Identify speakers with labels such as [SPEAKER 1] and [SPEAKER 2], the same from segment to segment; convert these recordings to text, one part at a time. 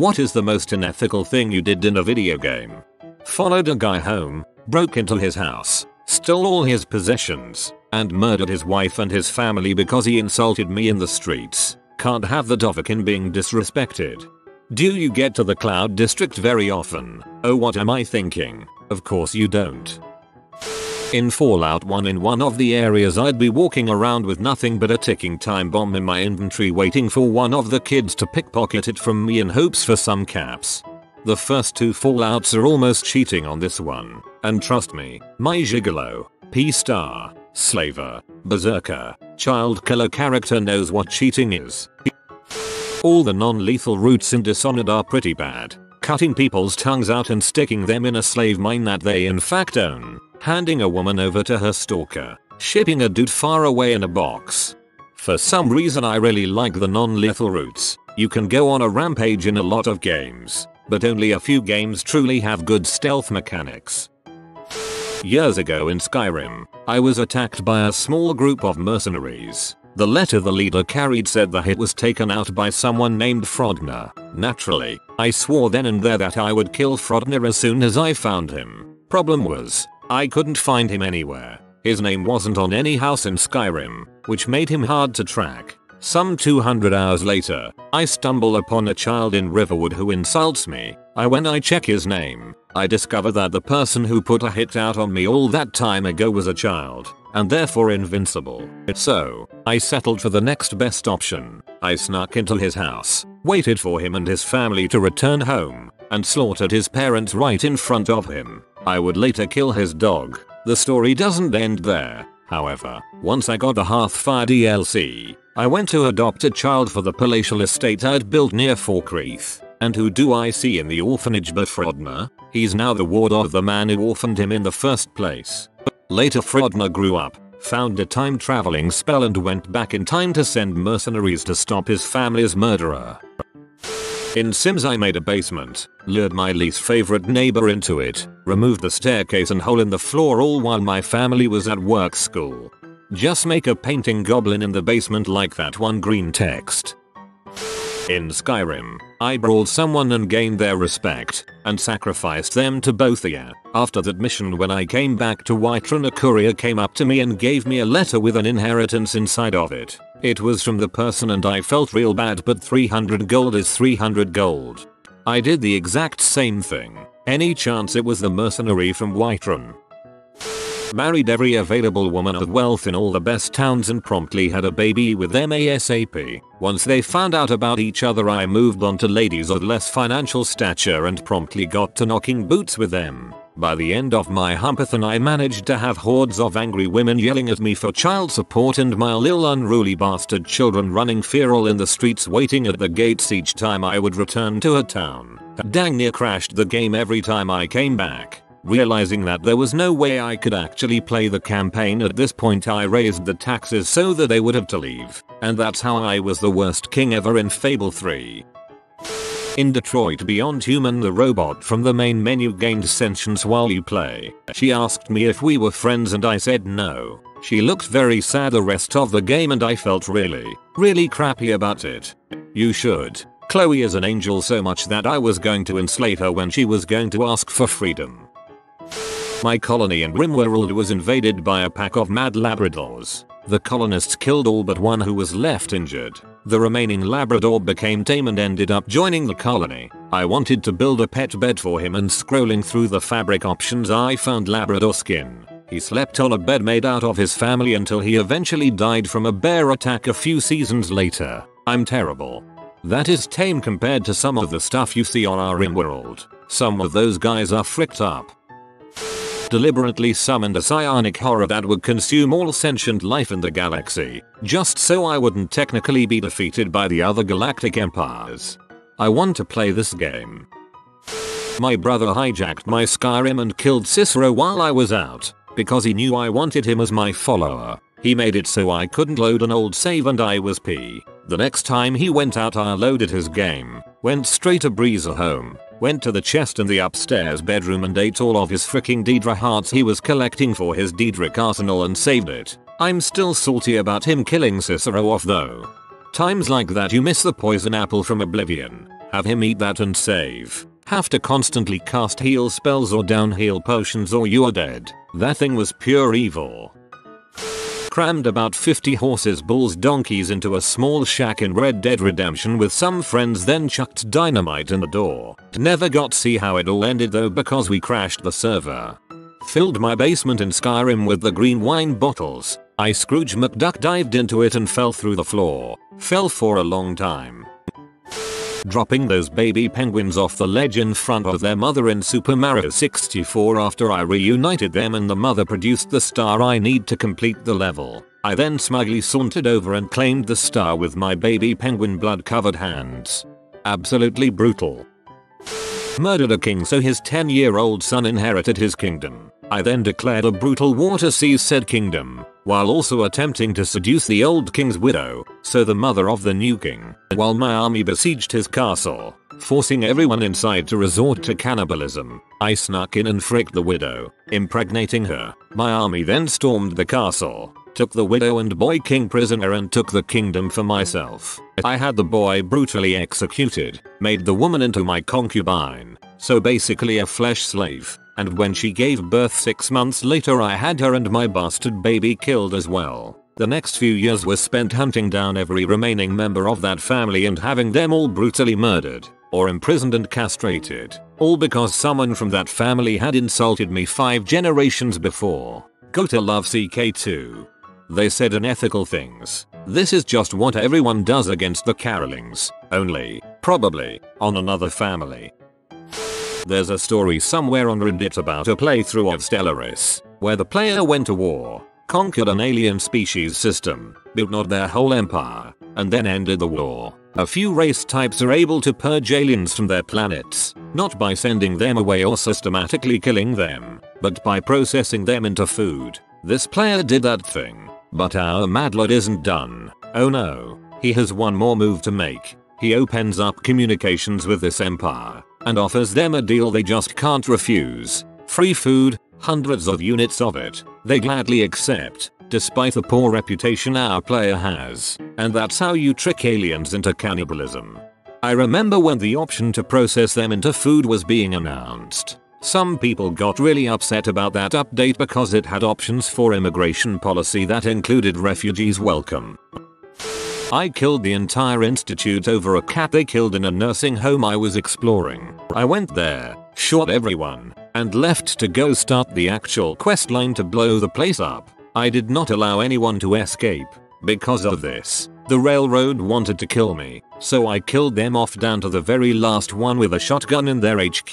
[SPEAKER 1] What is the most unethical thing you did in a video game? Followed a guy home, broke into his house, stole all his possessions, and murdered his wife and his family because he insulted me in the streets. Can't have the Dovahkiin being disrespected. Do you get to the cloud district very often? Oh what am I thinking? Of course you don't. In Fallout 1 in one of the areas I'd be walking around with nothing but a ticking time bomb in my inventory waiting for one of the kids to pickpocket it from me in hopes for some caps. The first two Fallouts are almost cheating on this one, and trust me, my gigolo, P-star, slaver, berserker, child killer character knows what cheating is. All the non-lethal routes in Dishonored are pretty bad, cutting people's tongues out and sticking them in a slave mine that they in fact own handing a woman over to her stalker, shipping a dude far away in a box. For some reason I really like the non-lethal routes. You can go on a rampage in a lot of games, but only a few games truly have good stealth mechanics. Years ago in Skyrim, I was attacked by a small group of mercenaries. The letter the leader carried said the hit was taken out by someone named Frogner. Naturally, I swore then and there that I would kill Frogner as soon as I found him. Problem was, I couldn't find him anywhere. His name wasn't on any house in Skyrim, which made him hard to track. Some 200 hours later, I stumble upon a child in Riverwood who insults me. I when I check his name, I discover that the person who put a hit out on me all that time ago was a child, and therefore invincible. So, I settled for the next best option. I snuck into his house, waited for him and his family to return home, and slaughtered his parents right in front of him. I would later kill his dog. The story doesn't end there. However, once I got the Hearthfire DLC, I went to adopt a child for the palatial estate I'd built near Falkreath. And who do I see in the orphanage but Frogner? He's now the ward of the man who orphaned him in the first place. Later Frogner grew up, found a time traveling spell and went back in time to send mercenaries to stop his family's murderer. In Sims I made a basement, lured my least favorite neighbor into it, removed the staircase and hole in the floor all while my family was at work school. Just make a painting goblin in the basement like that one green text. In Skyrim, I brawled someone and gained their respect, and sacrificed them to Boethiah. After that mission when I came back to Whiterun a courier came up to me and gave me a letter with an inheritance inside of it. It was from the person and I felt real bad but 300 gold is 300 gold. I did the exact same thing. Any chance it was the mercenary from Whiterun? married every available woman of wealth in all the best towns and promptly had a baby with them ASAP. Once they found out about each other I moved on to ladies of less financial stature and promptly got to knocking boots with them. By the end of my humpathon I managed to have hordes of angry women yelling at me for child support and my little unruly bastard children running feral in the streets waiting at the gates each time I would return to a town. Dang near crashed the game every time I came back. Realizing that there was no way I could actually play the campaign at this point I raised the taxes so that they would have to leave. And that's how I was the worst king ever in Fable 3. In Detroit Beyond Human the robot from the main menu gained sentience while you play. She asked me if we were friends and I said no. She looked very sad the rest of the game and I felt really, really crappy about it. You should. Chloe is an angel so much that I was going to enslave her when she was going to ask for freedom. My colony in Rimworld was invaded by a pack of mad Labradors. The colonists killed all but one who was left injured. The remaining Labrador became tame and ended up joining the colony. I wanted to build a pet bed for him and scrolling through the fabric options I found Labrador skin. He slept on a bed made out of his family until he eventually died from a bear attack a few seasons later. I'm terrible. That is tame compared to some of the stuff you see on our Rimworld. Some of those guys are fricked up deliberately summoned a psionic horror that would consume all sentient life in the galaxy, just so I wouldn't technically be defeated by the other galactic empires. I want to play this game. My brother hijacked my Skyrim and killed Cicero while I was out, because he knew I wanted him as my follower. He made it so I couldn't load an old save and I was P. The next time he went out I loaded his game, went straight to Breezehome, went to the chest in the upstairs bedroom and ate all of his freaking Daedra hearts he was collecting for his Daedric arsenal and saved it. I'm still salty about him killing Cicero off though. Times like that you miss the poison apple from oblivion. Have him eat that and save. Have to constantly cast heal spells or down heal potions or you are dead. That thing was pure evil. Crammed about 50 horses bulls donkeys into a small shack in Red Dead Redemption with some friends then chucked dynamite in the door. Never got to see how it all ended though because we crashed the server. Filled my basement in Skyrim with the green wine bottles. I Scrooge McDuck dived into it and fell through the floor. Fell for a long time dropping those baby penguins off the ledge in front of their mother in Super Mario 64 after I reunited them and the mother produced the star I need to complete the level. I then smugly sauntered over and claimed the star with my baby penguin blood covered hands. Absolutely brutal. Murdered a king so his 10 year old son inherited his kingdom. I then declared a brutal war to seize said kingdom, while also attempting to seduce the old king's widow, so the mother of the new king, while my army besieged his castle, forcing everyone inside to resort to cannibalism. I snuck in and fricked the widow, impregnating her. My army then stormed the castle, took the widow and boy king prisoner and took the kingdom for myself. I had the boy brutally executed, made the woman into my concubine, so basically a flesh slave and when she gave birth 6 months later I had her and my bastard baby killed as well. The next few years were spent hunting down every remaining member of that family and having them all brutally murdered, or imprisoned and castrated, all because someone from that family had insulted me 5 generations before. Go to love CK2. They said unethical things. This is just what everyone does against the Carolings, only, probably, on another family. There's a story somewhere on Reddit about a playthrough of Stellaris, where the player went to war, conquered an alien species system, built not their whole empire, and then ended the war. A few race types are able to purge aliens from their planets, not by sending them away or systematically killing them, but by processing them into food. This player did that thing. But our Madlord isn't done. Oh no. He has one more move to make. He opens up communications with this empire and offers them a deal they just can't refuse. Free food, hundreds of units of it, they gladly accept, despite the poor reputation our player has. And that's how you trick aliens into cannibalism. I remember when the option to process them into food was being announced. Some people got really upset about that update because it had options for immigration policy that included refugees welcome. I killed the entire institute over a cat they killed in a nursing home I was exploring. I went there, shot everyone, and left to go start the actual questline to blow the place up. I did not allow anyone to escape. Because of this, the railroad wanted to kill me, so I killed them off down to the very last one with a shotgun in their HQ.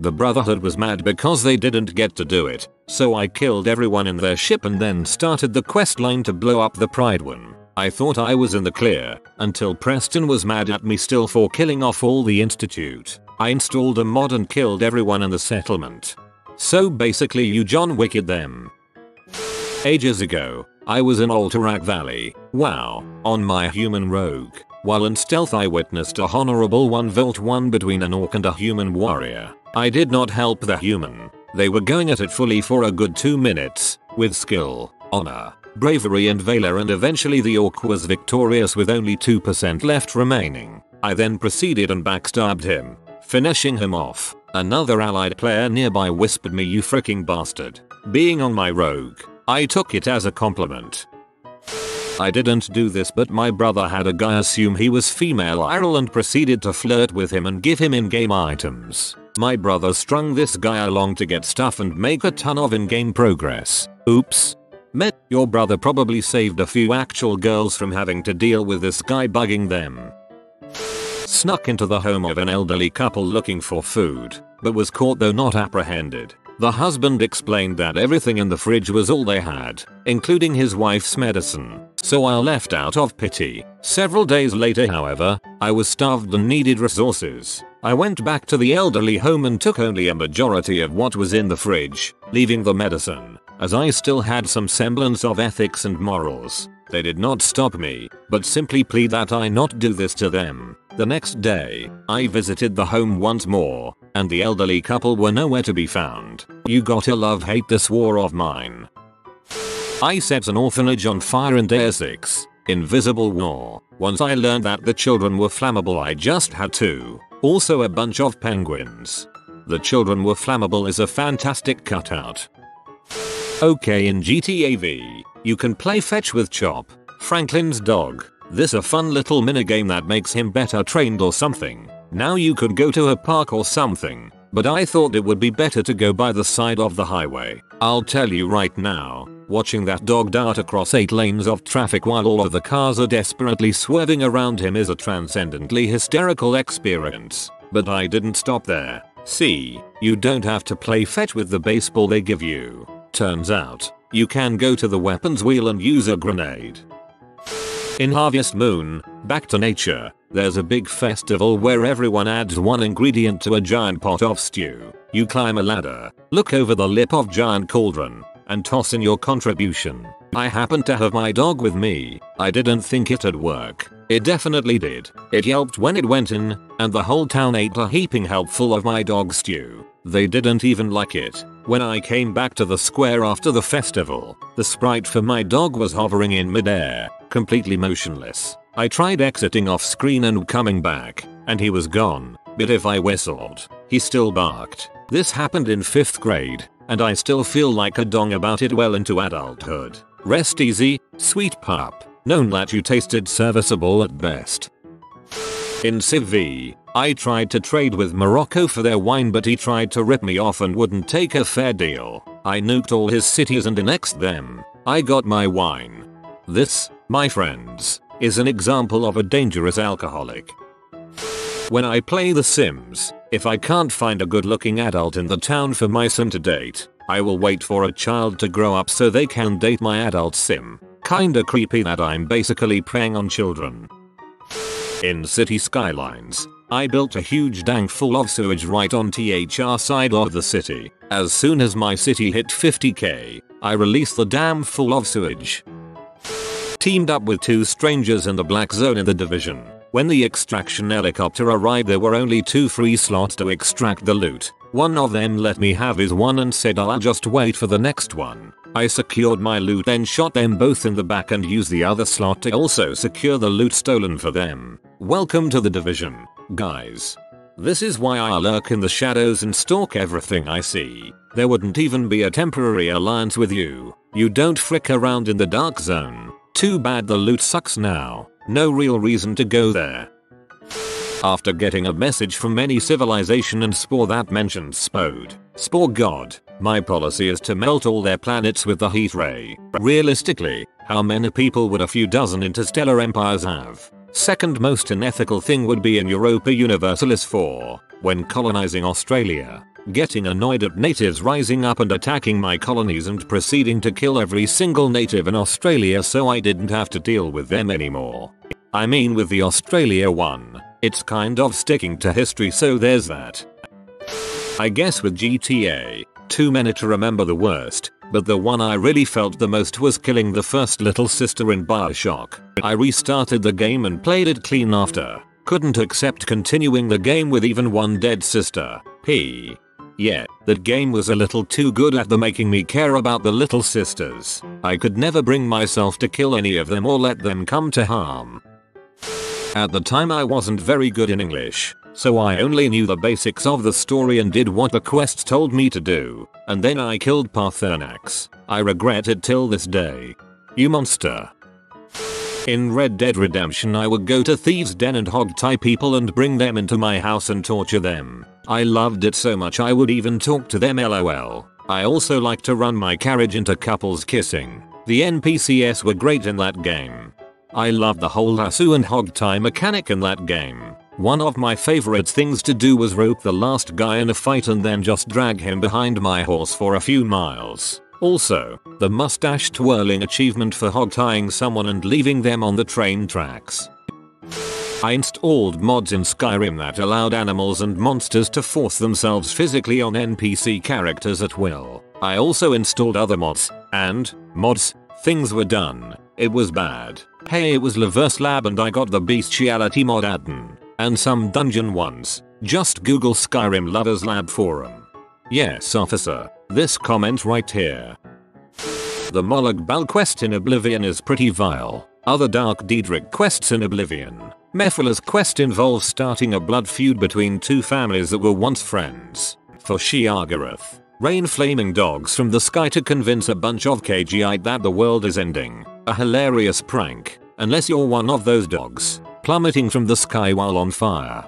[SPEAKER 1] The Brotherhood was mad because they didn't get to do it, so I killed everyone in their ship and then started the questline to blow up the Prydwen. I thought I was in the clear, until Preston was mad at me still for killing off all the institute. I installed a mod and killed everyone in the settlement. So basically you John Wicked them. Ages ago, I was in Alterac Valley, wow, on my human rogue. While in stealth I witnessed a honorable 1 volt 1 between an orc and a human warrior. I did not help the human. They were going at it fully for a good 2 minutes, with skill, honor, bravery and valor and eventually the orc was victorious with only 2% left remaining. I then proceeded and backstabbed him, finishing him off. Another allied player nearby whispered me you freaking bastard. Being on my rogue, I took it as a compliment. I didn't do this but my brother had a guy assume he was female Ireland proceeded to flirt with him and give him in-game items. My brother strung this guy along to get stuff and make a ton of in-game progress. Oops. Met your brother probably saved a few actual girls from having to deal with this guy bugging them. Snuck into the home of an elderly couple looking for food, but was caught though not apprehended. The husband explained that everything in the fridge was all they had, including his wife's medicine, so I left out of pity. Several days later however, I was starved and needed resources. I went back to the elderly home and took only a majority of what was in the fridge, leaving the medicine as I still had some semblance of ethics and morals. They did not stop me, but simply plead that I not do this to them. The next day, I visited the home once more, and the elderly couple were nowhere to be found. You gotta love hate this war of mine. I set an orphanage on fire in Deus Ex. Invisible War. Once I learned that the children were flammable I just had to Also a bunch of penguins. The children were flammable is a fantastic cutout. Okay in GTA V, you can play fetch with Chop, Franklin's dog. This a fun little minigame that makes him better trained or something. Now you could go to a park or something, but I thought it would be better to go by the side of the highway. I'll tell you right now, watching that dog dart across 8 lanes of traffic while all of the cars are desperately swerving around him is a transcendently hysterical experience. But I didn't stop there. See, you don't have to play fetch with the baseball they give you. Turns out, you can go to the weapons wheel and use a grenade. In Harvest Moon, Back to Nature, there's a big festival where everyone adds one ingredient to a giant pot of stew. You climb a ladder, look over the lip of giant cauldron, and toss in your contribution. I happened to have my dog with me. I didn't think it'd work. It definitely did. It yelped when it went in, and the whole town ate a heaping helpful of my dog stew. They didn't even like it. When I came back to the square after the festival, the sprite for my dog was hovering in midair, completely motionless. I tried exiting off screen and coming back, and he was gone. But if I whistled, he still barked. This happened in 5th grade, and I still feel like a dong about it well into adulthood. Rest easy, sweet pup, known that you tasted serviceable at best. In Civ V, I tried to trade with Morocco for their wine but he tried to rip me off and wouldn't take a fair deal. I nuked all his cities and annexed them. I got my wine. This, my friends, is an example of a dangerous alcoholic. When I play The Sims, if I can't find a good looking adult in the town for my sim to date, I will wait for a child to grow up so they can date my adult sim. Kinda creepy that I'm basically preying on children. In City Skylines, I built a huge tank full of sewage right on THR side of the city. As soon as my city hit 50k, I released the dam full of sewage. Teamed up with two strangers in the black zone in the division. When the extraction helicopter arrived there were only two free slots to extract the loot. One of them let me have his one and said I'll just wait for the next one. I secured my loot then shot them both in the back and used the other slot to also secure the loot stolen for them. Welcome to the division, guys. This is why I lurk in the shadows and stalk everything I see. There wouldn't even be a temporary alliance with you. You don't frick around in the dark zone. Too bad the loot sucks now. No real reason to go there. After getting a message from any civilization and Spore that mentioned Spode, Spore God, my policy is to melt all their planets with the heat ray. Realistically, how many people would a few dozen interstellar empires have? Second most unethical thing would be in Europa Universalis 4, when colonizing Australia, getting annoyed at natives rising up and attacking my colonies and proceeding to kill every single native in Australia so I didn't have to deal with them anymore. I mean with the Australia one, it's kind of sticking to history so there's that. I guess with GTA, too many to remember the worst, but the one I really felt the most was killing the first little sister in Bioshock. I restarted the game and played it clean after. Couldn't accept continuing the game with even one dead sister. P. Yeah, that game was a little too good at the making me care about the little sisters. I could never bring myself to kill any of them or let them come to harm. At the time I wasn't very good in English, so I only knew the basics of the story and did what the quest told me to do, and then I killed Paarthurnax. I regret it till this day. You monster. In Red Dead Redemption I would go to Thieves Den and hog tie people and bring them into my house and torture them. I loved it so much I would even talk to them lol. I also like to run my carriage into couples kissing. The NPCs were great in that game. I love the whole lasso and hog tie mechanic in that game. One of my favorite things to do was rope the last guy in a fight and then just drag him behind my horse for a few miles. Also, the mustache twirling achievement for hog tying someone and leaving them on the train tracks. I installed mods in Skyrim that allowed animals and monsters to force themselves physically on NPC characters at will. I also installed other mods, and, mods, things were done. It was bad. Hey it was Lovers Lab and I got the bestiality mod add-on. And some dungeon ones. Just google Skyrim Lovers Lab forum. Yes officer, this comment right here. The Molag Bal quest in Oblivion is pretty vile. Other Dark Daedric quests in Oblivion, Mephala's quest involves starting a blood feud between two families that were once friends. For Sheogorath, rain flaming dogs from the sky to convince a bunch of Khajiit that the world is ending. A hilarious prank, unless you're one of those dogs, plummeting from the sky while on fire.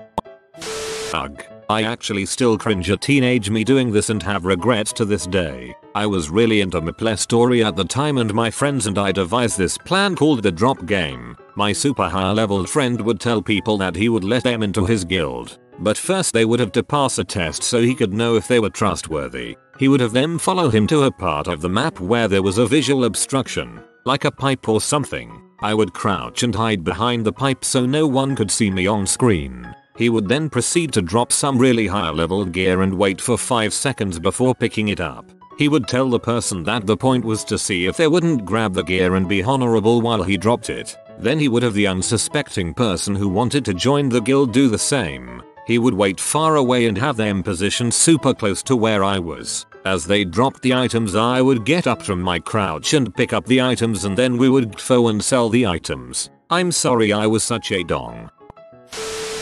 [SPEAKER 1] Ugh. I actually still cringe at teenage me doing this and have regrets to this day. I was really into Maple story at the time and my friends and I devised this plan called the drop game. My super high level friend would tell people that he would let them into his guild. But first they would have to pass a test so he could know if they were trustworthy. He would have them follow him to a part of the map where there was a visual obstruction, like a pipe or something. I would crouch and hide behind the pipe so no one could see me on screen. He would then proceed to drop some really high level gear and wait for 5 seconds before picking it up. He would tell the person that the point was to see if they wouldn't grab the gear and be honorable while he dropped it. Then he would have the unsuspecting person who wanted to join the guild do the same. He would wait far away and have them positioned super close to where I was. As they dropped the items I would get up from my crouch and pick up the items and then we would go and sell the items. I'm sorry I was such a dong.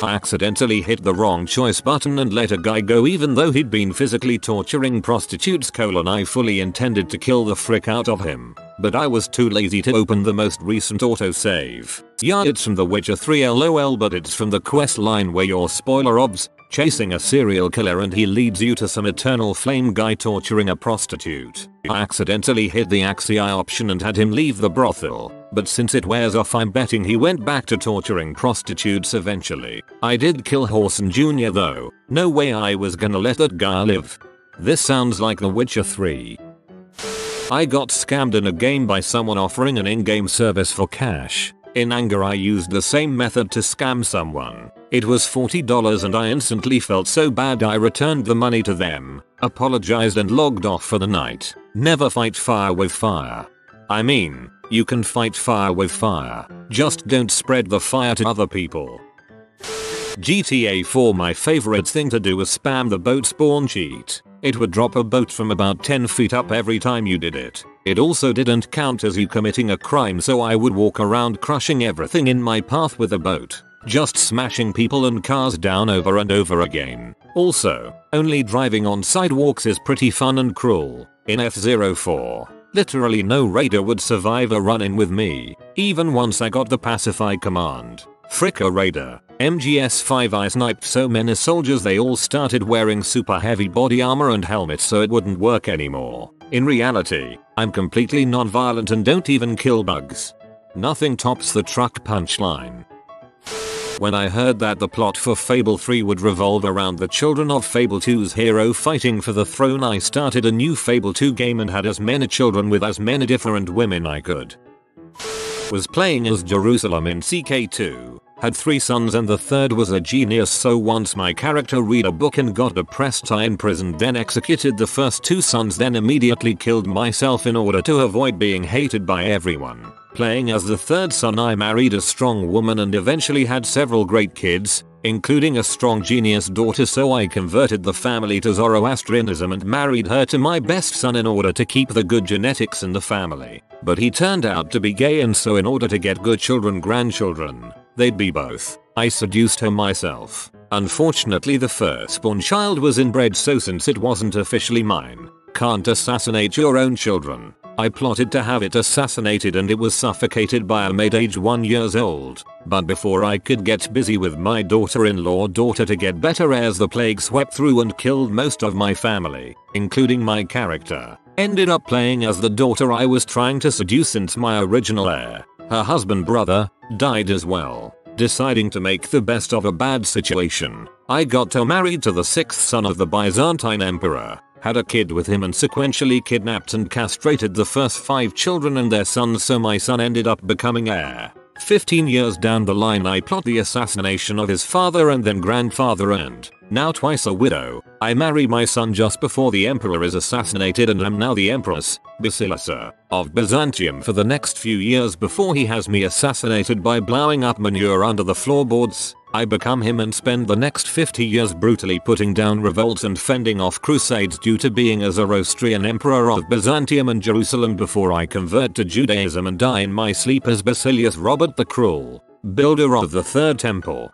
[SPEAKER 1] I accidentally hit the wrong choice button and let a guy go even though he'd been physically torturing prostitutes colon I fully intended to kill the frick out of him. But I was too lazy to open the most recent autosave. Yeah it's from The Witcher 3 lol but it's from the quest line where you're spoiler obs, chasing a serial killer and he leads you to some eternal flame guy torturing a prostitute. I accidentally hit the Axii option and had him leave the brothel. But since it wears off I'm betting he went back to torturing prostitutes eventually. I did kill Whoreson Jr. though. No way I was gonna let that guy live. This sounds like The Witcher 3. I got scammed in a game by someone offering an in-game service for cash. In anger I used the same method to scam someone. It was $40 and I instantly felt so bad I returned the money to them, apologized and logged off for the night. Never fight fire with fire. I mean, you can fight fire with fire. Just don't spread the fire to other people. GTA 4 my favorite thing to do was spam the boat spawn cheat. It would drop a boat from about 10 feet up every time you did it. It also didn't count as you committing a crime so I would walk around crushing everything in my path with a boat. Just smashing people and cars down over and over again. Also, only driving on sidewalks is pretty fun and cruel. In FO4, Literally no raider would survive a run-in with me, even once I got the pacify command. Frick a raider. MGS5 I sniped so many soldiers they all started wearing super heavy body armor and helmets so it wouldn't work anymore. In reality, I'm completely non-violent and don't even kill bugs. Nothing tops the truck punchline. When I heard that the plot for Fable 3 would revolve around the children of Fable 2's hero fighting for the throne I started a new Fable 2 game and had as many children with as many different women I could. Was playing as Jerusalem in CK2. Had three sons and the third was a genius so once my character read a book and got depressed I imprisoned then executed the first two sons then immediately killed myself in order to avoid being hated by everyone. Playing as the third son I married a strong woman and eventually had several great kids, including a strong genius daughter so I converted the family to Zoroastrianism and married her to my best son in order to keep the good genetics in the family. But he turned out to be gay and so in order to get good children grandchildren, they'd be both. I seduced her myself. Unfortunately the firstborn child was inbred so since it wasn't officially mine, can't assassinate your own children. I plotted to have it assassinated and it was suffocated by a maid age 1 years old. But before I could get busy with my daughter-in-law daughter to get better as the plague swept through and killed most of my family, including my character. Ended up playing as the daughter I was trying to seduce since my original heir, her husband brother, died as well. Deciding to make the best of a bad situation, I got her married to the sixth son of the Byzantine emperor, had a kid with him and sequentially kidnapped and castrated the first 5 children and their sons so my son ended up becoming heir. 15 years down the line I plot the assassination of his father and then grandfather and, now twice a widow, I marry my son just before the emperor is assassinated and am now the empress, Basilissa, of Byzantium for the next few years before he has me assassinated by blowing up manure under the floorboards. I become him and spend the next 50 years brutally putting down revolts and fending off crusades due to being a Zoroastrian emperor of Byzantium and Jerusalem before I convert to Judaism and die in my sleep as Basilius Robert the Cruel. builder of the third temple.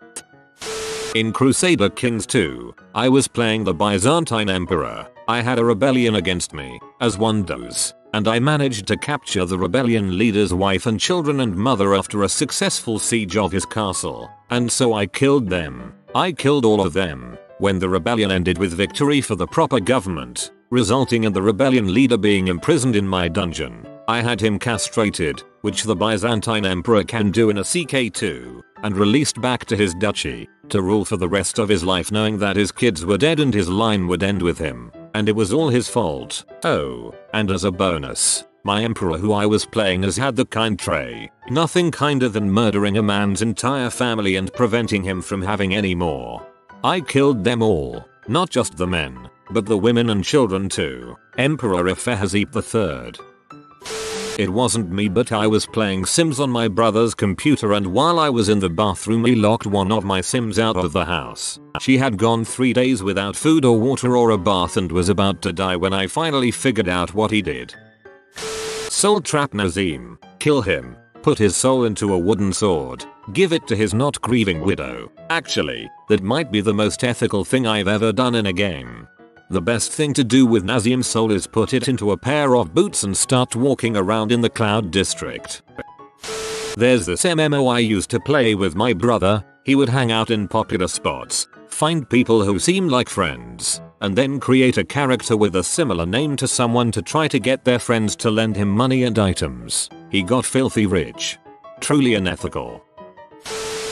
[SPEAKER 1] In Crusader Kings 2, I was playing the Byzantine Emperor. I had a rebellion against me, as one does, and I managed to capture the rebellion leader's wife and children and mother after a successful siege of his castle, and so I killed them. I killed all of them. When the rebellion ended with victory for the proper government, resulting in the rebellion leader being imprisoned in my dungeon, I had him castrated, which the Byzantine emperor can do in a CK2, and released back to his duchy, to rule for the rest of his life knowing that his kids were dead and his line would end with him, and it was all his fault. Oh, and as a bonus, my emperor who I was playing as had the kind tray, nothing kinder than murdering a man's entire family and preventing him from having any more. I killed them all, not just the men, but the women and children too. Emperor Ephahazip III. It wasn't me but I was playing Sims on my brother's computer and while I was in the bathroom he locked one of my Sims out of the house. She had gone 3 days without food or water or a bath and was about to die when I finally figured out what he did. Soul trap Nazeem. Kill him. Put his soul into a wooden sword. Give it to his not grieving widow. Actually, that might be the most ethical thing I've ever done in a game. The best thing to do with Nazeem's soul is put it into a pair of boots and start walking around in the Cloud District. There's this MMO I used to play with my brother, he would hang out in popular spots, find people who seem like friends, and then create a character with a similar name to someone to try to get their friends to lend him money and items. He got filthy rich. Truly unethical.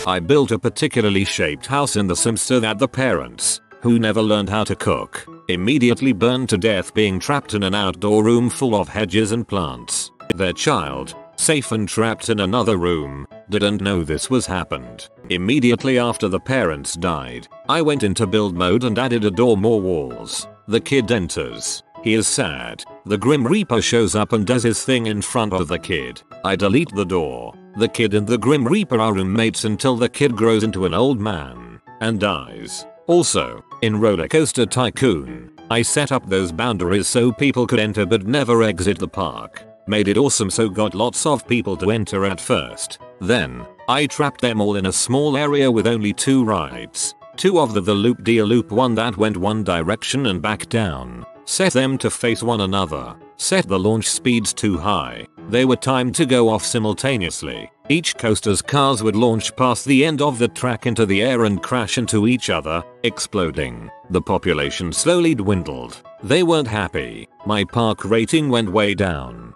[SPEAKER 1] I built a particularly shaped house in The Sims so that the parents, who never learned how to cook, immediately burned to death being trapped in an outdoor room full of hedges and plants. Their child, safe and trapped in another room, didn't know this was happened. Immediately after the parents died, I went into build mode and added a door more walls. The kid enters. He is sad. The Grim Reaper shows up and does his thing in front of the kid. I delete the door. The kid and the Grim Reaper are roommates until the kid grows into an old man and dies. Also, in Roller Coaster Tycoon, I set up those boundaries so people could enter but never exit the park. Made it awesome so got lots of people to enter at first. Then, I trapped them all in a small area with only two rides. Two of the the loop de loop one that went one direction and back down. Set them to face one another. Set the launch speeds too high. They were timed to go off simultaneously. Each coaster's cars would launch past the end of the track into the air and crash into each other, exploding. The population slowly dwindled. They weren't happy. My park rating went way down.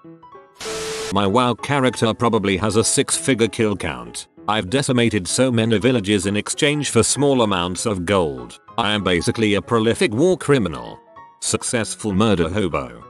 [SPEAKER 1] My WoW character probably has a 6 figure kill count. I've decimated so many villages in exchange for small amounts of gold. I am basically a prolific war criminal. Successful murder hobo.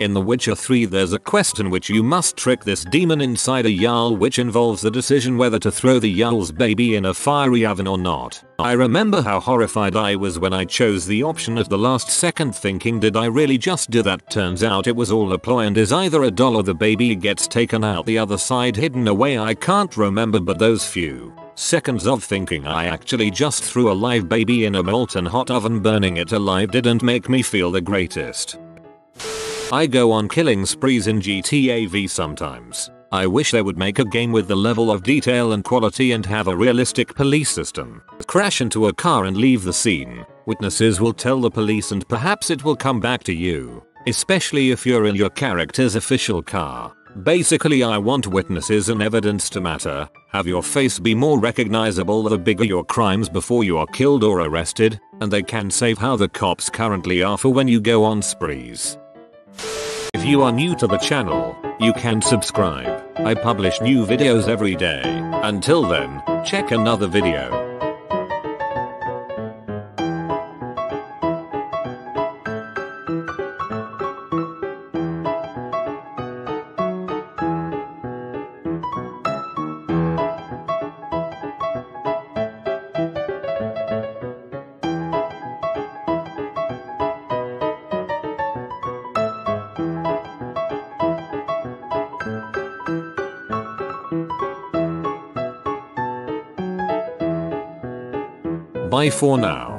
[SPEAKER 1] In The Witcher 3 there's a quest in which you must trick this demon inside a Jarl which involves the decision whether to throw the Jarl's baby in a fiery oven or not. I remember how horrified I was when I chose the option at the last second thinking did I really just do that turns out it was all a ploy and is either a doll or the baby gets taken out the other side hidden away I can't remember but those few seconds of thinking I actually just threw a live baby in a molten hot oven burning it alive didn't make me feel the greatest. I go on killing sprees in GTA V sometimes. I wish they would make a game with the level of detail and quality and have a realistic police system. Crash into a car and leave the scene. Witnesses will tell the police and perhaps it will come back to you. Especially if you're in your character's official car. Basically I want witnesses and evidence to matter. Have your face be more recognizable the bigger your crimes before you are killed or arrested. And they can save how the cops currently are for when you go on sprees. If you are new to the channel, you can subscribe. I publish new videos every day. Until then, check another video. Bye for now.